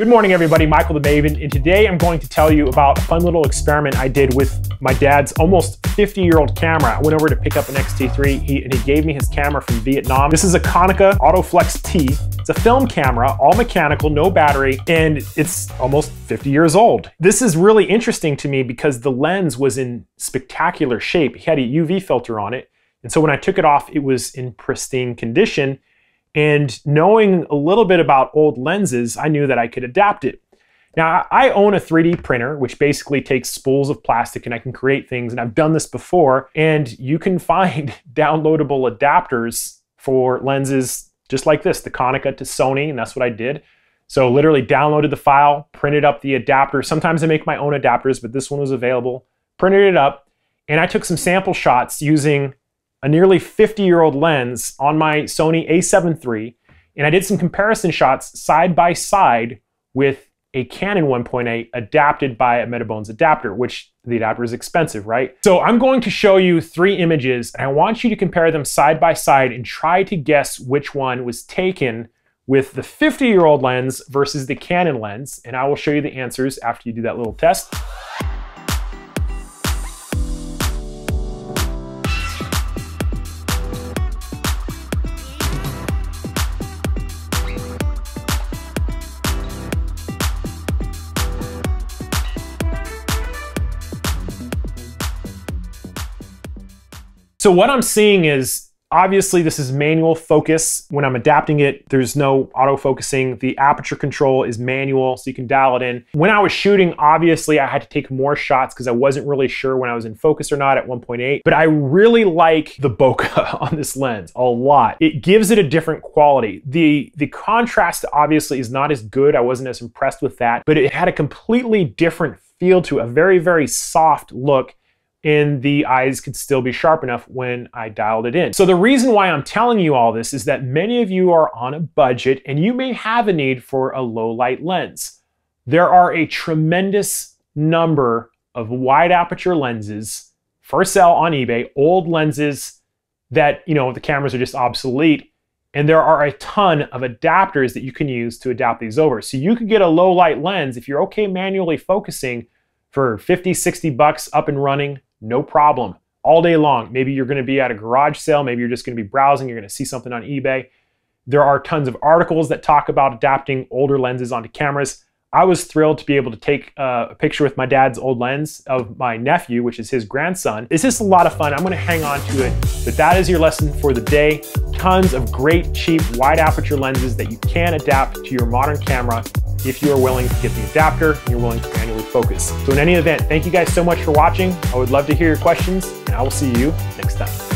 Good morning, everybody. Michael the Maven, and today I'm going to tell you about a fun little experiment I did with my dad's almost 50-year-old camera. I went over to pick up an X-T3, he, and he gave me his camera from Vietnam. This is a Konica Autoflex T. It's a film camera, all mechanical, no battery, and it's almost 50 years old. This is really interesting to me because the lens was in spectacular shape. He had a UV filter on it, and so when I took it off, it was in pristine condition. And knowing a little bit about old lenses, I knew that I could adapt it. Now, I own a 3D printer, which basically takes spools of plastic and I can create things. And I've done this before. And you can find downloadable adapters for lenses just like this, the Konica to Sony, and that's what I did. So literally downloaded the file, printed up the adapter. Sometimes I make my own adapters, but this one was available. Printed it up, and I took some sample shots using a nearly 50 year old lens on my Sony a7 III, and I did some comparison shots side by side with a Canon 1.8 adapted by a Metabones adapter, which the adapter is expensive, right? So I'm going to show you three images and I want you to compare them side by side and try to guess which one was taken with the 50 year old lens versus the Canon lens. And I will show you the answers after you do that little test. So what I'm seeing is obviously this is manual focus. When I'm adapting it, there's no auto focusing. The aperture control is manual, so you can dial it in. When I was shooting, obviously I had to take more shots because I wasn't really sure when I was in focus or not at 1.8, but I really like the bokeh on this lens a lot. It gives it a different quality. The, the contrast obviously is not as good. I wasn't as impressed with that, but it had a completely different feel to a very, very soft look and the eyes could still be sharp enough when I dialed it in. So the reason why I'm telling you all this is that many of you are on a budget and you may have a need for a low light lens. There are a tremendous number of wide aperture lenses for sale on eBay, old lenses that, you know, the cameras are just obsolete. And there are a ton of adapters that you can use to adapt these over. So you could get a low light lens if you're okay manually focusing for 50, 60 bucks up and running no problem. All day long. Maybe you're going to be at a garage sale. Maybe you're just going to be browsing. You're going to see something on eBay. There are tons of articles that talk about adapting older lenses onto cameras. I was thrilled to be able to take uh, a picture with my dad's old lens of my nephew, which is his grandson. It's just a lot of fun. I'm gonna hang on to it. But that is your lesson for the day. Tons of great, cheap, wide aperture lenses that you can adapt to your modern camera if you are willing to get the adapter and you're willing to manually focus. So in any event, thank you guys so much for watching. I would love to hear your questions and I will see you next time.